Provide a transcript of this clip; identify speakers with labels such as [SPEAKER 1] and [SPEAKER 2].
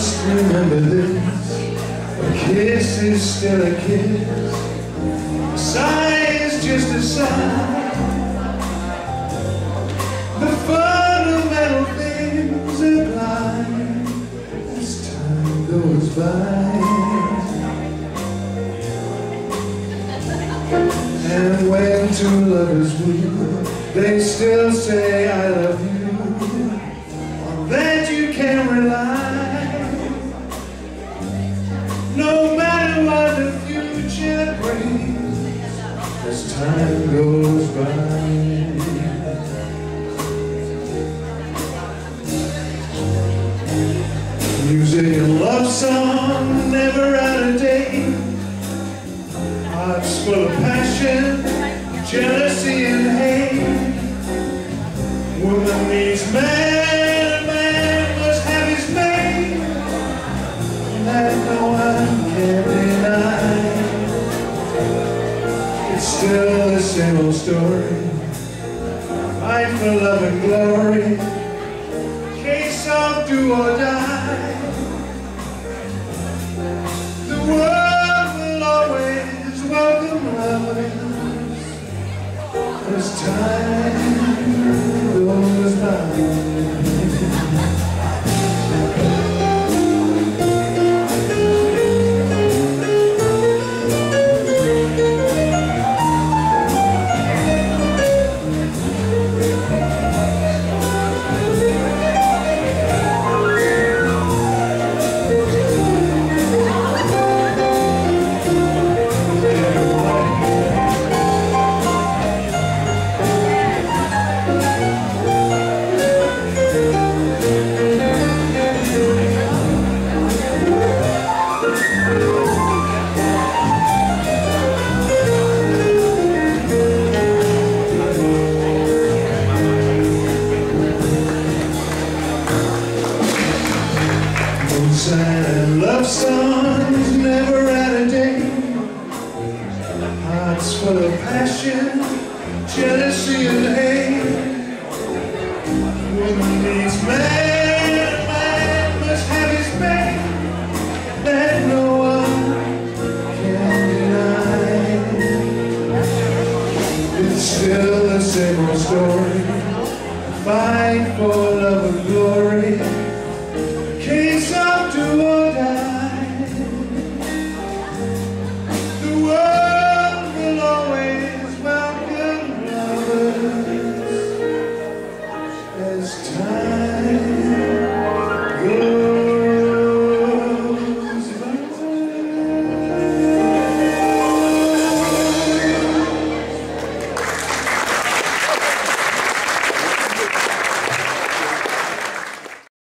[SPEAKER 1] must remember this A kiss is still a kiss. A sigh is just a sigh The fundamental things apply As time goes by. And when two lovers meet, they still say I love you. On that you can rely. No matter what the future brings, as time goes by. Music and love song never out of date. Hearts full of passion, jealousy and hate. Woman needs man, man must have his mate. That no one can deny. It's still the same old story. Fight for love and glory. Case of do or die. Time sad love songs never out of date. Hearts full of passion, jealousy and hate. When these man mad must have his fate that no one can deny. It's still the same old story, fight for love and glory.